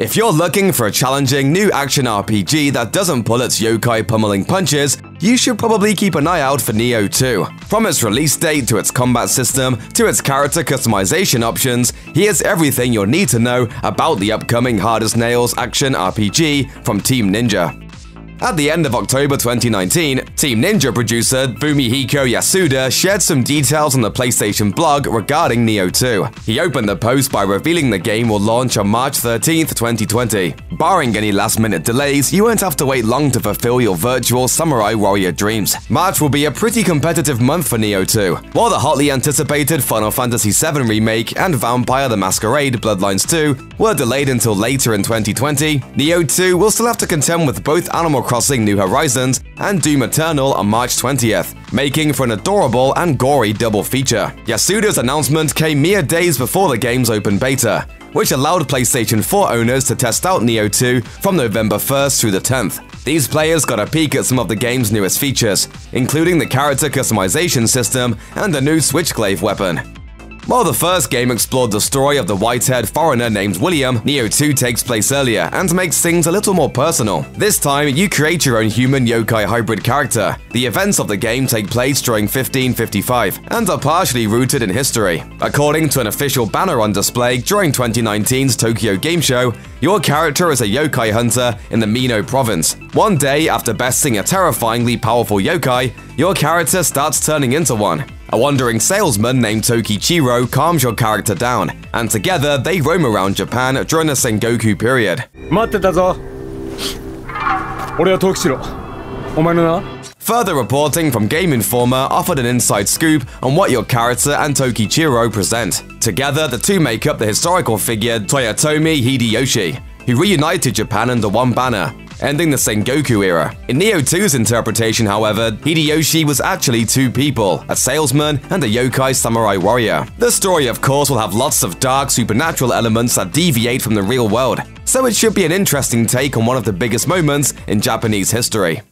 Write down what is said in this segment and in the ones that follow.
If you're looking for a challenging new action RPG that doesn't pull its yokai pummeling punches, you should probably keep an eye out for Nioh 2. From its release date to its combat system to its character customization options, here's everything you'll need to know about the upcoming Hardest Nails action RPG from Team Ninja. At the end of October 2019, Team Ninja producer Fumihiko Yasuda shared some details on the PlayStation blog regarding Nioh 2. He opened the post by revealing the game will launch on March 13, 2020. Barring any last-minute delays, you won't have to wait long to fulfill your virtual Samurai Warrior dreams. March will be a pretty competitive month for Nioh 2. While the hotly anticipated Final Fantasy VII Remake and Vampire the Masquerade Bloodlines 2 were delayed until later in 2020, Nioh 2 will still have to contend with both Animal Crossing New Horizons and Doom Eternal on March 20th, making for an adorable and gory double feature. Yasuda's announcement came mere days before the game's open beta, which allowed PlayStation 4 owners to test out Nioh 2 from November 1st through the 10th. These players got a peek at some of the game's newest features, including the character customization system and the new Switchglaive weapon. While the first game explored the story of the white-haired foreigner named William, Nioh 2 takes place earlier and makes things a little more personal. This time, you create your own human yokai hybrid character. The events of the game take place during 1555 and are partially rooted in history. According to an official banner on display during 2019's Tokyo Game Show, your character is a yokai hunter in the Mino province. One day, after besting a terrifyingly powerful yokai, your character starts turning into one. A wandering salesman named Tokichiro calms your character down, and together they roam around Japan during the Sengoku period. 待ってたぞ俺は藤吉郎お前の名は Further reporting from Game Informer offered an inside scoop on what your character and Tokichiro present. Together, the two make up the historical figure Toyotomi Hideyoshi, who reunited Japan under one banner, ending the Sengoku era. In Nioh 2's interpretation, however, Hideyoshi was actually two people, a salesman and a yokai samurai warrior. The story, of course, will have lots of dark supernatural elements that deviate from the real world, so it should be an interesting take on one of the biggest moments in Japanese history.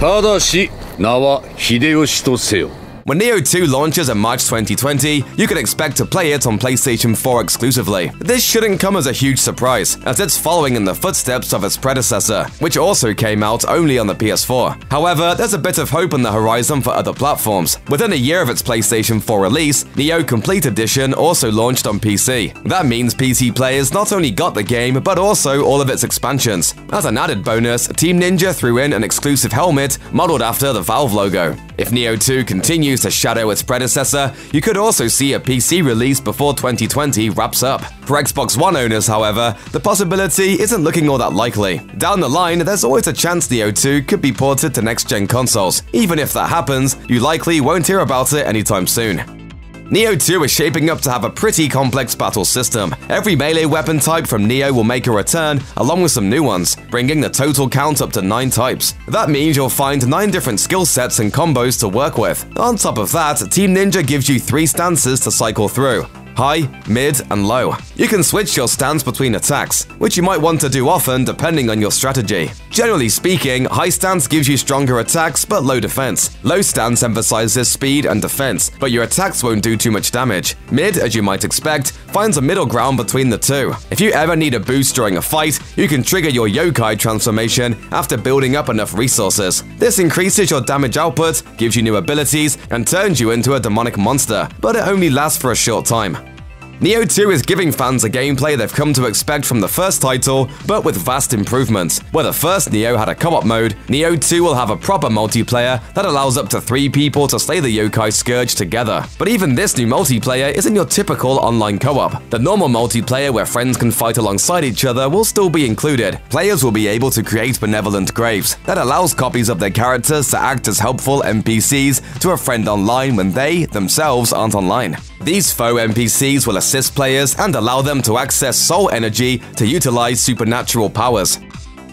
ただし名は秀吉とせよ when Nioh 2 launches in March 2020, you can expect to play it on PlayStation 4 exclusively. This shouldn't come as a huge surprise, as it's following in the footsteps of its predecessor, which also came out only on the PS4. However, there's a bit of hope on the horizon for other platforms. Within a year of its PlayStation 4 release, Nioh Complete Edition also launched on PC. That means PC players not only got the game, but also all of its expansions. As an added bonus, Team Ninja threw in an exclusive helmet modeled after the Valve logo. If Nioh 2 continues to shadow its predecessor, you could also see a PC release before 2020 wraps up. For Xbox One owners, however, the possibility isn't looking all that likely. Down the line, there's always a chance Nioh 2 could be ported to next-gen consoles. Even if that happens, you likely won't hear about it anytime soon. Nioh 2 is shaping up to have a pretty complex battle system. Every melee weapon type from Nioh will make a return, along with some new ones, bringing the total count up to 9 types. That means you'll find 9 different skill sets and combos to work with. On top of that, Team Ninja gives you 3 stances to cycle through high, mid, and low. You can switch your stance between attacks, which you might want to do often depending on your strategy. Generally speaking, high stance gives you stronger attacks but low defense. Low stance emphasizes speed and defense, but your attacks won't do too much damage. Mid, as you might expect, finds a middle ground between the two. If you ever need a boost during a fight, you can trigger your yokai transformation after building up enough resources. This increases your damage output, gives you new abilities, and turns you into a demonic monster, but it only lasts for a short time. Nioh 2 is giving fans a gameplay they've come to expect from the first title, but with vast improvements. Where the first Nioh had a co-op mode, Nioh 2 will have a proper multiplayer that allows up to three people to slay the Yokai Scourge together. But even this new multiplayer isn't your typical online co-op. The normal multiplayer where friends can fight alongside each other will still be included. Players will be able to create benevolent graves that allows copies of their characters to act as helpful NPCs to a friend online when they, themselves, aren't online. These faux NPCs will assist players and allow them to access soul energy to utilize supernatural powers.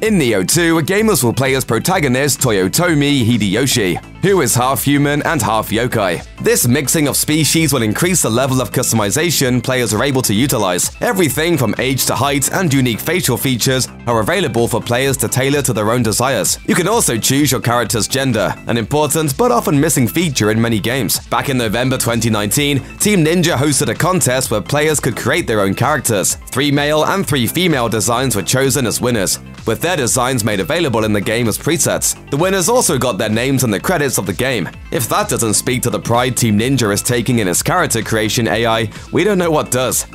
In Nioh 2, gamers will play as protagonist Toyotomi Hideyoshi, who is half human and half yokai. This mixing of species will increase the level of customization players are able to utilize. Everything from age to height and unique facial features are available for players to tailor to their own desires. You can also choose your character's gender, an important but often missing feature in many games. Back in November 2019, Team Ninja hosted a contest where players could create their own characters. Three male and three female designs were chosen as winners, with their designs made available in the game as presets. The winners also got their names in the credits of the game. If that doesn't speak to the pride Team Ninja is taking in its character creation AI, we don't know what does.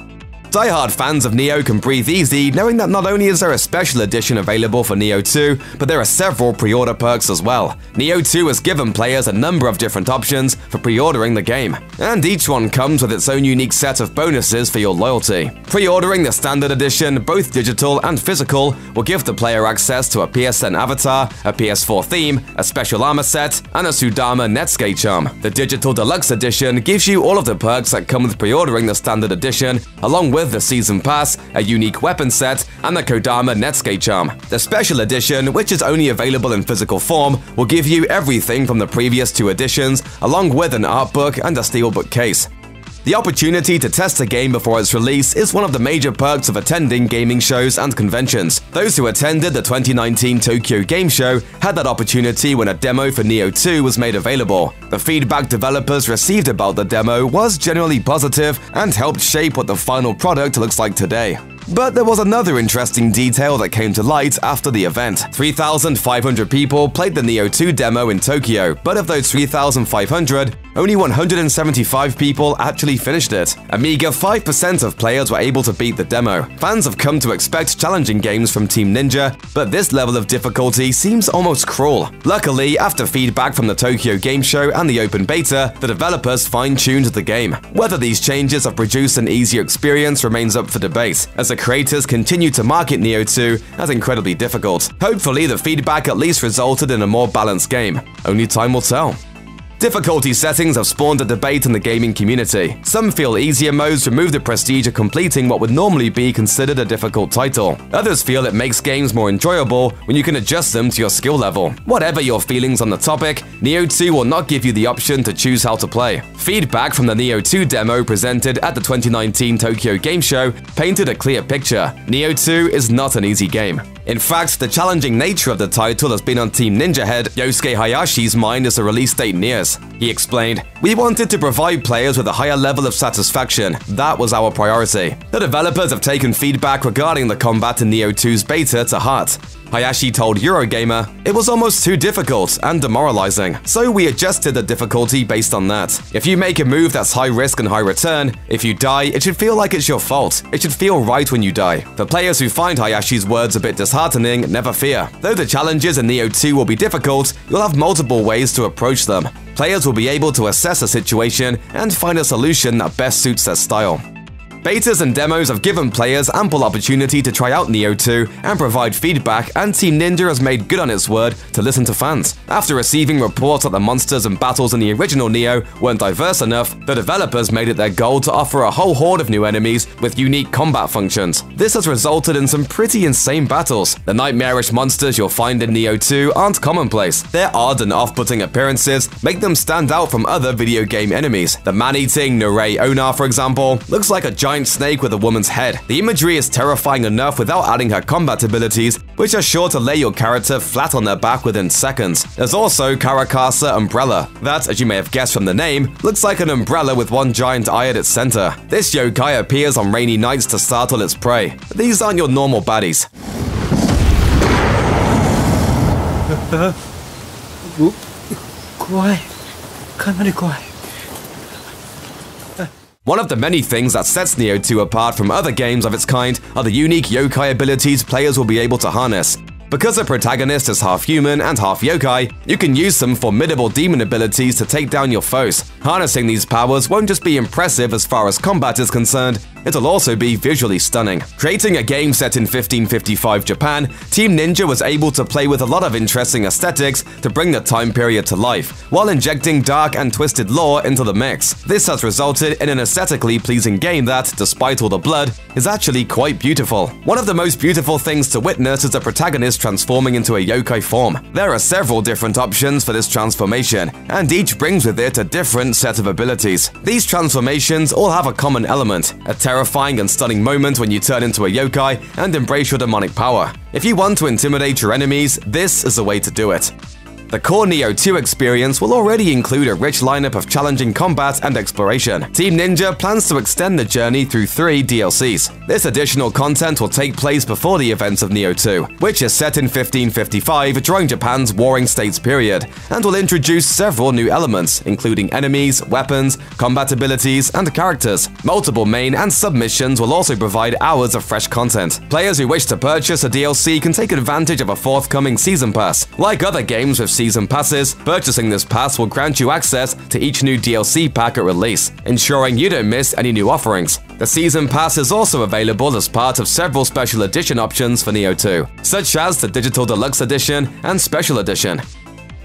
Die-hard fans of Nioh can breathe easy knowing that not only is there a special edition available for Nioh 2, but there are several pre-order perks as well. Nioh 2 has given players a number of different options for pre-ordering the game, and each one comes with its own unique set of bonuses for your loyalty. Pre-ordering the standard edition, both digital and physical, will give the player access to a PSN avatar, a PS4 theme, a special armor set, and a Sudama Netsuke charm. The digital deluxe edition gives you all of the perks that come with pre-ordering the standard edition, along with with the Season Pass, a unique weapon set, and the Kodama Netsuke charm. The Special Edition, which is only available in physical form, will give you everything from the previous two editions, along with an art book and a steelbook case. The opportunity to test a game before its release is one of the major perks of attending gaming shows and conventions. Those who attended the 2019 Tokyo Game Show had that opportunity when a demo for Nioh 2 was made available. The feedback developers received about the demo was generally positive and helped shape what the final product looks like today. But there was another interesting detail that came to light after the event. 3,500 people played the Nioh 2 demo in Tokyo, but of those 3,500, only 175 people actually finished it. A meager 5% of players were able to beat the demo. Fans have come to expect challenging games from Team Ninja, but this level of difficulty seems almost cruel. Luckily, after feedback from the Tokyo Game Show and the open beta, the developers fine-tuned the game. Whether these changes have produced an easier experience remains up for debate, as the creators continue to market Nioh 2 as incredibly difficult. Hopefully, the feedback at least resulted in a more balanced game. Only time will tell. Difficulty settings have spawned a debate in the gaming community. Some feel easier modes remove the prestige of completing what would normally be considered a difficult title. Others feel it makes games more enjoyable when you can adjust them to your skill level. Whatever your feelings on the topic, Nioh 2 will not give you the option to choose how to play. Feedback from the Nioh 2 demo presented at the 2019 Tokyo Game Show painted a clear picture. Nioh 2 is not an easy game. In fact, the challenging nature of the title has been on Team Ninja head Yosuke Hayashi's mind as the release date nears. He explained, We wanted to provide players with a higher level of satisfaction. That was our priority. The developers have taken feedback regarding the combat in Nioh 2's beta to heart. Hayashi told Eurogamer, It was almost too difficult and demoralizing, so we adjusted the difficulty based on that. If you make a move that's high risk and high return, if you die, it should feel like it's your fault. It should feel right when you die. For players who find Hayashi's words a bit disheartening, never fear. Though the challenges in Nioh 2 will be difficult, you'll have multiple ways to approach them. Players will be able to assess a situation and find a solution that best suits their style. Betas and demos have given players ample opportunity to try out Nioh 2 and provide feedback, and Team Ninja has made good on its word to listen to fans. After receiving reports that the monsters and battles in the original Nioh weren't diverse enough, the developers made it their goal to offer a whole horde of new enemies with unique combat functions. This has resulted in some pretty insane battles. The nightmarish monsters you'll find in Nioh 2 aren't commonplace. Their odd and off-putting appearances make them stand out from other video game enemies. The man-eating Nure Onna, for example, looks like a giant giant snake with a woman's head. The imagery is terrifying enough without adding her combat abilities, which are sure to lay your character flat on their back within seconds. There's also Caracasa Umbrella. That, as you may have guessed from the name, looks like an umbrella with one giant eye at its center. This yokai appears on rainy nights to startle its prey. These aren't your normal baddies. 怖いかなり怖い One of the many things that sets Nioh 2 apart from other games of its kind are the unique yokai abilities players will be able to harness. Because the protagonist is half human and half yokai, you can use some formidable demon abilities to take down your foes. Harnessing these powers won't just be impressive as far as combat is concerned, it'll also be visually stunning. Creating a game set in 1555 Japan, Team Ninja was able to play with a lot of interesting aesthetics to bring the time period to life, while injecting dark and twisted lore into the mix. This has resulted in an aesthetically pleasing game that, despite all the blood, is actually quite beautiful. One of the most beautiful things to witness is the protagonist transforming into a yokai form. There are several different options for this transformation, and each brings with it a different set of abilities. These transformations all have a common element, a terrifying and stunning moment when you turn into a yokai and embrace your demonic power. If you want to intimidate your enemies, this is the way to do it. The core Nioh 2 experience will already include a rich lineup of challenging combat and exploration. Team Ninja plans to extend the journey through three DLCs. This additional content will take place before the events of Nioh 2, which is set in 1555 during Japan's Warring States period, and will introduce several new elements, including enemies, weapons, combat abilities, and characters. Multiple main and submissions will also provide hours of fresh content. Players who wish to purchase a DLC can take advantage of a forthcoming Season Pass. Like other games with season passes, purchasing this pass will grant you access to each new DLC pack at release, ensuring you don't miss any new offerings. The Season Pass is also available as part of several special edition options for Nioh 2, such as the Digital Deluxe Edition and Special Edition.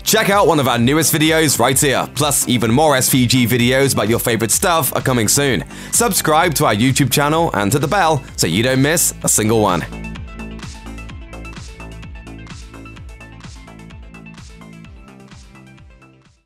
Check out one of our newest videos right here, plus even more SVG videos about your favorite stuff are coming soon. Subscribe to our YouTube channel and to the bell so you don't miss a single one.